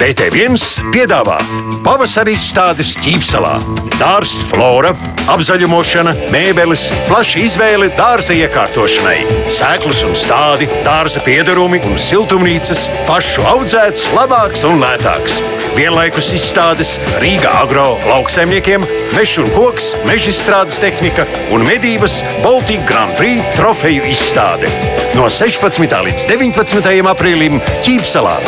BT1 piedāvā pavasara izstādes ķīpselā. Dārzs, flora, apzaļumošana, mēbeles, plaša izvēle dārza iekārtošanai, sēklas un stādi, dārza piedarumi un siltumnīcas, pašu audzēts, labāks un lētāks. Vienlaikus izstādes Rīgā agro lauksaimniekiem, mežs un koks, meža izstrādes tehnika un medības Baltika Grand Prix trofeju izstāde. No 16. līdz 19. aprīlim Ķīpselā.